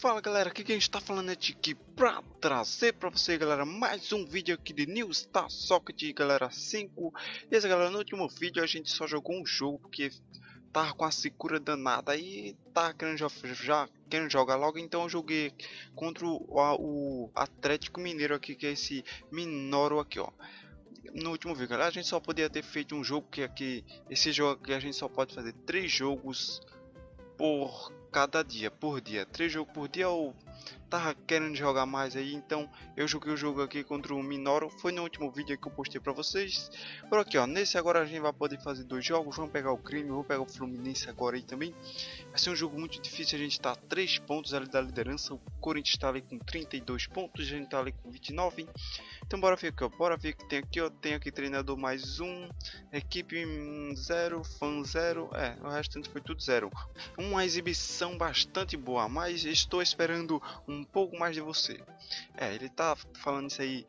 Fala galera, aqui quem está falando é Tiki pra trazer pra você galera mais um vídeo aqui de New Star Socket galera 5 E essa galera, no último vídeo a gente só jogou um jogo porque tava com a segura danada e tava querendo já querendo jogar logo Então eu joguei contra o, o Atlético Mineiro aqui que é esse Minoro aqui ó. No último vídeo, galera, a gente só podia ter feito um jogo que aqui, esse jogo aqui a gente só pode fazer três jogos por cada dia, por dia, três jogos por dia ou tava querendo jogar mais aí, então eu joguei o jogo aqui contra o Minoro, foi no último vídeo que eu postei pra vocês. Por aqui ó, nesse agora a gente vai poder fazer dois jogos, vamos pegar o Crime, vou pegar o Fluminense agora aí também. Vai ser um jogo muito difícil, a gente tá a 3 pontos ali da liderança, o Corinthians tá ali com 32 pontos, a gente tá ali com 29. Então bora ó. bora que tem aqui, ó, tem aqui treinador mais um, equipe 0, fã 0, é, o restante foi tudo zero. Uma exibição bastante boa, mas estou esperando um pouco mais de você. É, ele tá falando isso aí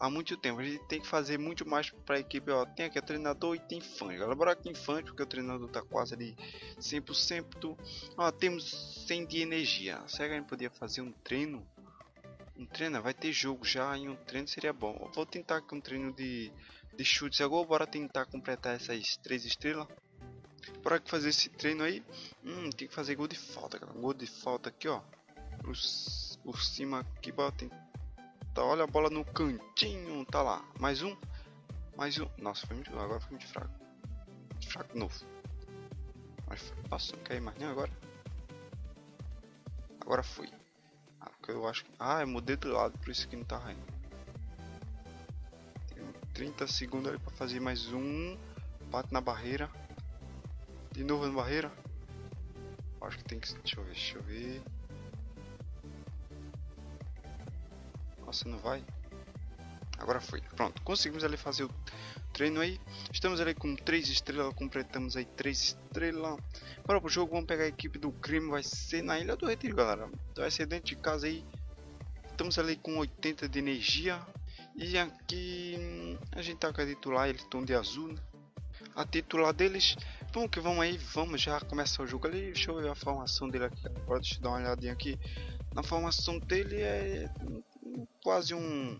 há muito tempo. A gente tem que fazer muito mais para a equipe. Ó, tem aqui o treinador e tem fã. Galera, bora aqui em fã, porque o treinador tá quase ali 100%. Ó, temos 100 de energia. Será que a gente podia fazer um treino? Um treino, vai ter jogo já e um treino seria bom. Eu vou tentar com um treino de, de chutes agora, bora tentar completar essas três estrelas. Bora fazer esse treino aí. Hum, tem que fazer gol de falta, galera. Gol de falta aqui, ó. Por, por cima aqui, bora tentar. Olha a bola no cantinho, tá lá. Mais um. Mais um. Nossa, foi muito. Agora foi muito fraco. Fraco novo. Mas, nossa, não cai mais nem agora. Agora foi eu acho que... Ah, eu mudei do lado, por isso que não tá indo. Tem 30 segundos ali pra fazer mais um. Bate na barreira. De novo na barreira. Acho que tem que... Deixa eu ver, deixa eu ver. Nossa, não vai? Agora foi. Pronto, conseguimos ali fazer o treino aí. Estamos ali com 3 estrelas, completamos aí 3 estrelas. Bora pro jogo, vamos pegar a equipe do crime, vai ser na Ilha do Retiro, galera. Vai ser dentro de casa aí. Estamos ali com 80 de energia. E aqui hum, a gente tá com a titular, eles estão de azul, né? A titular deles, vamos que vamos aí, vamos já começar o jogo ali. Deixa eu ver a formação dele aqui. Agora deixa eu dar uma olhadinha aqui. Na formação dele é quase um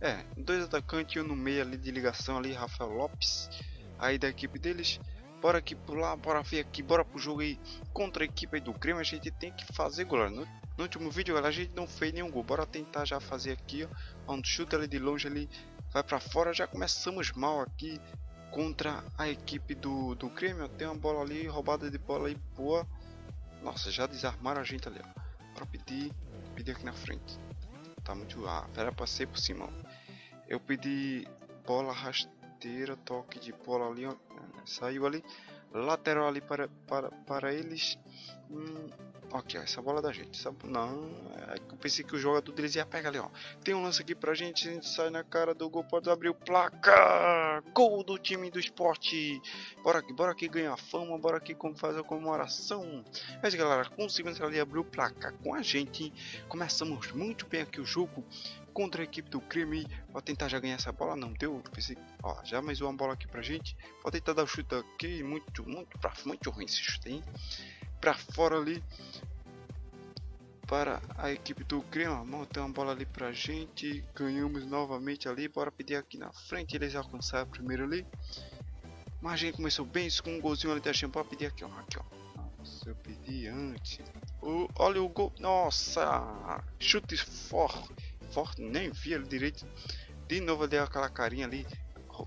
é, dois atacantes e um no meio ali de ligação ali, Rafael Lopes, aí da equipe deles. Bora aqui pular, bora ver aqui, bora pro jogo aí contra a equipe aí do Grêmio. A gente tem que fazer gol. No, no último vídeo a gente não fez nenhum gol. Bora tentar já fazer aqui, ó. Um chute ali de longe ali, vai para fora. Já começamos mal aqui contra a equipe do, do Grêmio. Tem uma bola ali, roubada de bola aí boa. Nossa, já desarmaram a gente ali, ó. Bora pedir, pedir aqui na frente. Tá muito. Ah, era pra ser por cima. Eu pedi bola rasteira, toque de bola ali, ó, saiu ali, lateral ali para, para, para eles. Hum, ok, essa bola é da gente. Essa, não, é, eu pensei que o jogador deles ia pegar ali, ó. Tem um lance aqui pra gente, a gente sai na cara do gol, pode abrir o placar. Gol do time do esporte. Bora aqui, bora aqui ganhar fama, bora aqui como fazer a comemoração. Mas galera, conseguimos ali abrir o placar com a gente. Começamos muito bem aqui o jogo contra a equipe do crime para tentar já ganhar essa bola. Não deu, pensei, ó, já mais uma bola aqui pra gente. Pode tentar dar o chute aqui, muito, muito, pra, muito ruim esse chute, hein? Pra fora ali. Para a equipe do crime, montar uma bola ali pra gente. Ganhamos novamente ali. Bora pedir aqui na frente. Eles alcançaram primeiro ali. Mas a gente começou bem isso com um golzinho ali da chance. Bora pedir aqui, ó. Aqui, ó. Nossa, eu pedi antes. O, olha o gol. Nossa! Chute forte forte, nem vi ele direito. De novo deu aquela carinha ali,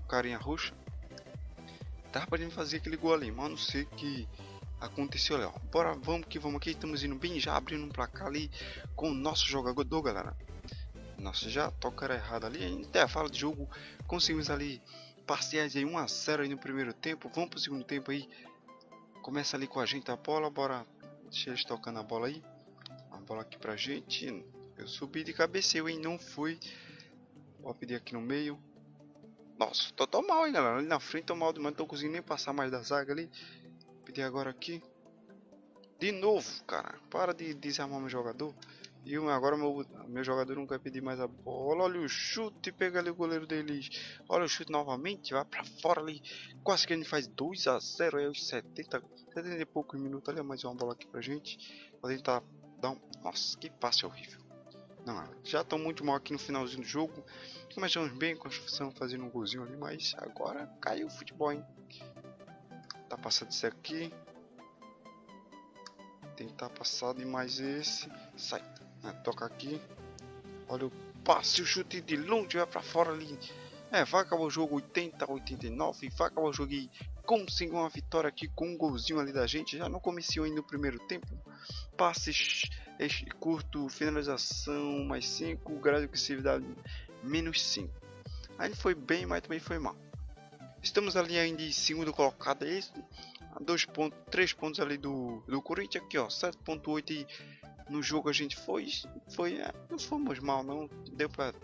carinha roxa. Tava podendo fazer aquele gol ali, mas não sei que aconteceu ó. Bora, vamos que vamos aqui, estamos indo bem já abrindo um placar ali com o nosso jogador, galera. Nossa, já toca errado ali, até fala de jogo, conseguimos ali parciais aí 1 a 0 aí no primeiro tempo. Vamos pro segundo tempo aí. Começa ali com a gente a bola, bora deixa eles tocando a bola aí. A bola aqui pra gente. Eu subi de cabeceio, hein? Não fui. Vou pedir aqui no meio. Nossa, tô, tô mal, hein, galera. Ali na frente tô mal demais. Não tô conseguindo nem passar mais da zaga ali. Pedir agora aqui. De novo, cara. Para de desarmar meu jogador. E agora meu, meu jogador não quer pedir mais a bola. Olha o chute, pega ali o goleiro deles. Olha o chute novamente, vai pra fora ali. Quase que ele faz 2 a 0 aí os 70, 70 e poucos minutos ali. Mais uma bola aqui pra gente. Vou tentar dar um, Nossa, que passe horrível. Não, já estão muito mal aqui no finalzinho do jogo. Começamos bem, construção fazendo um golzinho ali, mas agora caiu o futebol, hein? Passando isso aqui. Tentar passar de mais esse. Sai. Ah, toca aqui. Olha o passe, o chute de longe, vai pra fora ali. É, vai acabar o jogo 80 89. Vai acabar o jogo e conseguiu uma vitória aqui com um golzinho ali da gente. Já não começou ainda no primeiro tempo. Passes curto, finalização mais 5, grau de agressividade menos 5. Aí foi bem, mas também foi mal. Estamos ali ainda em segundo colocado, é isso? A 2 pontos, 3 pontos ali do, do Corinthians aqui, ó, 7.8 e no jogo a gente foi, foi, é, não fomos mal não, deu para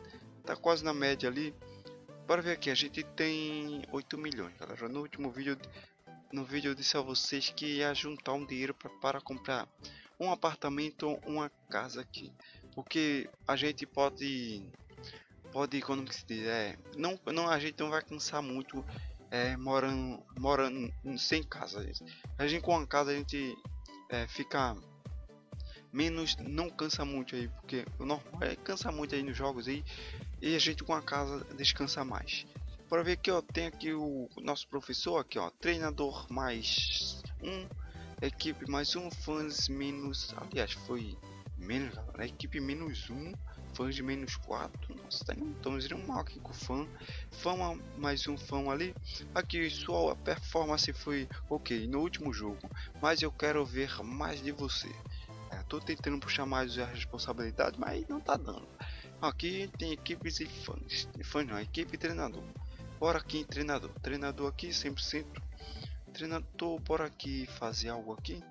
tá quase na média ali. Bora ver aqui, a gente tem 8 milhões, galera. No último vídeo, no vídeo eu disse a vocês que ia juntar um dinheiro pra, para comprar um apartamento ou uma casa aqui. Porque a gente pode, pode, como que se diz, é, não, não, a gente não vai cansar muito é, morando, morando sem casa. A gente com uma casa a gente é, fica menos, não cansa muito aí, porque o normal é cansa muito aí nos jogos aí e a gente com a casa descansa mais. Para ver aqui, ó, tem aqui o nosso professor aqui, ó, treinador mais um, equipe mais um, fãs menos, aliás, foi menos, a equipe menos um, fãs de menos quatro. Nossa, tá estamos indo mal aqui com fã. Fã mais um fã ali. Aqui sua performance foi ok no último jogo, mas eu quero ver mais de você. É, tô tentando puxar mais a responsabilidade, mas não tá dando. Aqui tem equipes e fãs. Fãs não, equipe e treinador. Bora aqui treinador. Treinador aqui 100%. Treinador, bora aqui fazer algo aqui.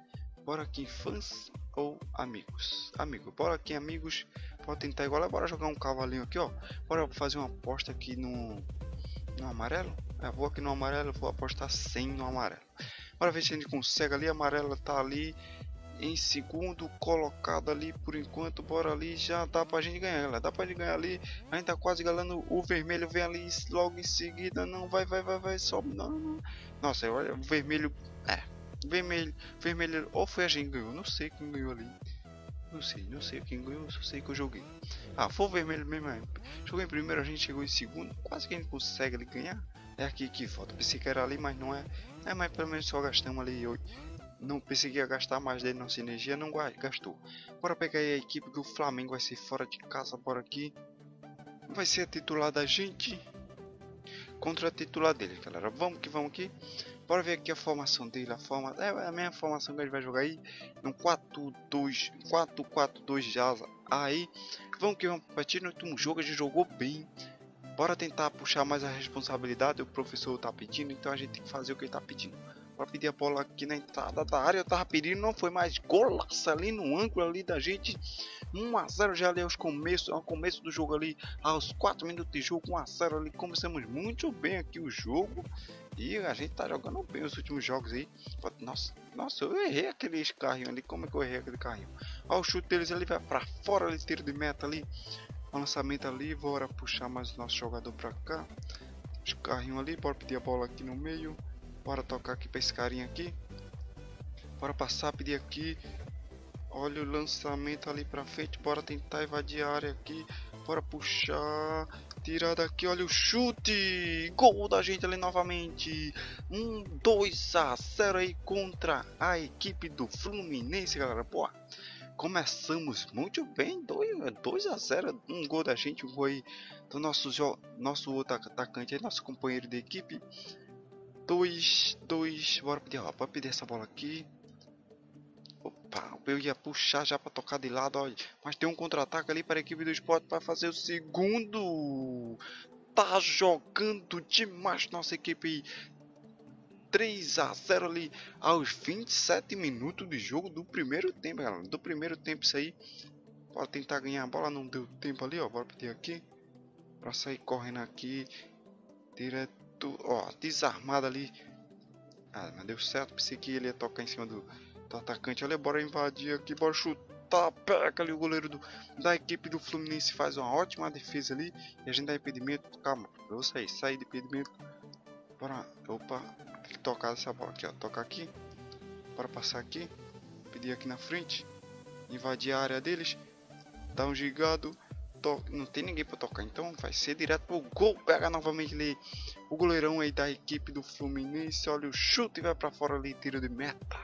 Bora aqui fãs ou amigos. Amigo, bora aqui amigos. Pode tentar igual. Bora jogar um cavalinho aqui, ó. Bora fazer uma aposta aqui no, no amarelo. Vou aqui no amarelo, vou apostar 100 no amarelo. Bora ver se a gente consegue ali. A amarela tá ali em segundo colocado ali por enquanto. Bora ali, já dá pra gente ganhar. Ela dá pra gente ganhar ali. Ainda quase galando. O vermelho vem ali logo em seguida. Não, vai, vai, vai, vai. Sobe. Não, não. Nossa, olha, o vermelho. É, vermelho. Vermelho. Ou foi a gente ganhou. Não sei quem ganhou ali. Não sei, não sei quem ganhou. Só sei que eu joguei. Ah, foi o vermelho mesmo. É. Joguei em primeiro, a gente chegou em segundo. Quase que a gente consegue ali ganhar. É aqui que falta. Pensei que era ali, mas não é. É, mas pelo menos só gastamos ali 8 não ia gastar mais dele nossa energia, não gastou. Bora pegar aí a equipe que o Flamengo vai ser fora de casa por aqui. Vai ser a titular da gente contra a titular dele, galera. Vamos que vamos aqui. Bora ver aqui a formação dele, a forma é a mesma formação que ele vai jogar aí, no 4-2, 4-4-2 já aí. Vamos que vamos partir no último jogo, a gente jogou bem. Bora tentar puxar mais a responsabilidade, o professor tá pedindo, então a gente tem que fazer o que ele tá pedindo para pedir a bola aqui na entrada da área. Eu tava pedindo, não foi mais golaço ali no ângulo ali da gente. 1 a 0 já ali aos começos, ao começo do jogo ali, aos 4 minutos de jogo, 1 a 0 ali. Começamos muito bem aqui o jogo. E a gente tá jogando bem os últimos jogos aí. Nossa, nossa, eu errei aquele carrinho ali. Como é que eu errei aquele carrinho? Olha o chute deles, ele vai para fora, ele tiro de meta ali. O lançamento ali, bora puxar mais o nosso jogador para cá. Os carrinhos ali, bora pedir a bola aqui no meio. Bora tocar aqui pra esse carinha aqui. Bora passar, pedir aqui. Olha o lançamento ali pra frente. Bora tentar invadir a área aqui. Bora puxar. Tirar daqui. Olha o chute. Gol da gente ali novamente. Um 2 a 0 aí contra a equipe do Fluminense, galera. Boa. Começamos muito bem. 2 a 0 Um gol da gente. Um gol aí do nosso, nosso outro atacante aí. Nosso companheiro de equipe dois, dois. Bora pedir, ó, pode pedir essa bola aqui. Opa, eu ia puxar já para tocar de lado, olha. Mas tem um contra-ataque ali para a equipe do esporte para fazer o segundo. Tá jogando demais nossa equipe. 3 a 0 ali aos 27 minutos de jogo do primeiro tempo, galera. Do primeiro tempo isso aí. Pode tentar ganhar a bola, não deu tempo ali, ó. Bora pedir aqui. Para sair correndo aqui. Direto muito, ó, desarmado ali. Ah, mas deu certo, pensei que ele ia tocar em cima do, do atacante. Olha, bora invadir aqui, bora chutar. Pega ali o goleiro do, da equipe do Fluminense faz uma ótima defesa ali. E a gente dá impedimento. Calma, eu vou sair, sair de impedimento. Bora, opa, tem que tocar essa bola aqui, ó. Tocar aqui. Bora passar aqui. Pedir aqui na frente. invadir a área deles. Dá um gigado. To... Não tem ninguém para tocar, então vai ser direto pro gol. Pega novamente ali o goleirão aí da equipe do Fluminense. Olha o chute vai para fora ali, tiro de meta.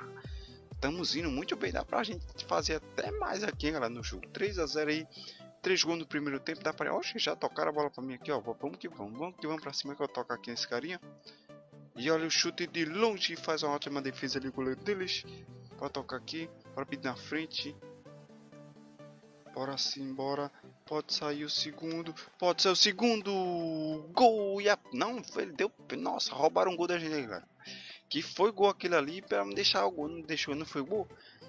Estamos indo muito bem, dá pra gente fazer até mais aqui, galera, no jogo. 3 a 0 aí. 3 gols no primeiro tempo, dá pra... Oxe, já tocaram a bola pra mim aqui, ó. Vamos que vamos, vamos que vamos pra cima que eu toco aqui nesse carinha. E olha o chute de longe, faz uma ótima defesa ali o goleiro deles. Pode tocar aqui, bora pedir na frente. Bora sim, bora. Pode sair o segundo. Pode sair o segundo. Gol! E a... Não, ele deu. Nossa, roubaram um gol da gente, galera. Que foi gol aquele ali para me deixar o gol. Não deixou, não foi gol?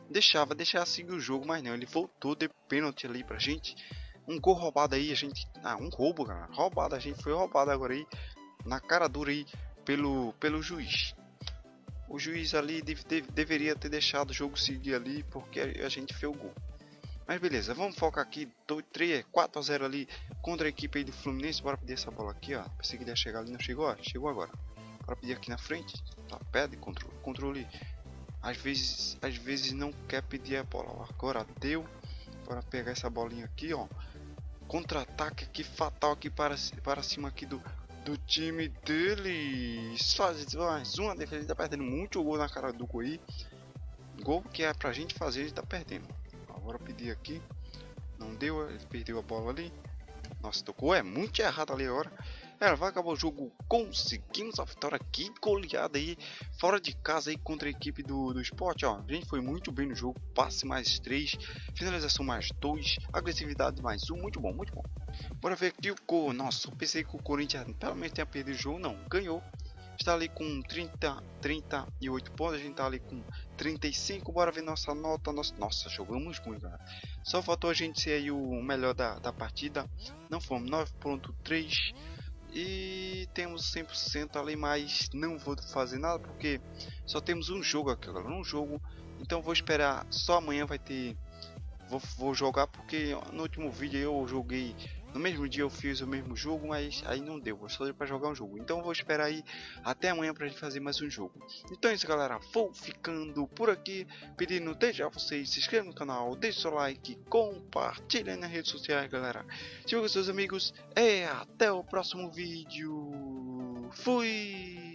Deixava, deixar seguir o jogo, mas não. Ele voltou de pênalti ali pra gente. Um gol roubado aí, a gente. Ah, um roubo, galera. Roubado, a gente foi roubado agora aí. Na cara dura aí pelo, pelo juiz. O juiz ali deve, deveria ter deixado o jogo seguir ali porque a gente fez o gol. Mas beleza, vamos focar aqui, 3, 4 a 0 ali contra a equipe aí do Fluminense. Bora pedir essa bola aqui, ó. Pensei que ia chegar ali, não chegou, ó. Chegou agora. Bora pedir aqui na frente. Tá, pede, controle, controle. Às vezes, às vezes não quer pedir a bola. Agora deu. Bora pegar essa bolinha aqui, ó. Contra-ataque aqui fatal aqui para, para cima aqui do, do time dele. Só mais uma defesa, tá perdendo muito gol na cara do Goi. Gol que é pra gente fazer, ele tá perdendo. Agora pedir aqui. Não deu, ele perdeu a bola ali. Nossa, tocou, é muito errado ali agora. Era, vai acabar o jogo, conseguimos a vitória. Aqui, goleada aí, fora de casa aí contra a equipe do, do esporte, ó, a gente foi muito bem no jogo, passe mais 3, finalização mais 2, agressividade mais 1, muito bom, muito bom. Bora ver aqui o Cor, nossa, eu pensei que o Corinthians pelo menos tenha perdido o jogo, não, ganhou, está ali com 30, 38 pontos, a gente está ali com 35, bora ver nossa nota, nossa, nossa jogamos muito, galera. Só faltou a gente ser aí o melhor da, da partida, não fomos 9.3, e temos 100% ali, mas não vou fazer nada porque só temos um jogo aqui, um jogo. Então vou esperar, só amanhã vai ter vou, vou jogar porque no último vídeo eu joguei no mesmo dia eu fiz o mesmo jogo, mas aí não deu, só deu para jogar um jogo. Então vou esperar aí até amanhã pra gente fazer mais um jogo. Então é isso galera, vou ficando por aqui, pedindo desde já vocês se inscrevam no canal, deixe seu like, compartilhem nas redes sociais galera. Com seus amigos e até o próximo vídeo. Fui!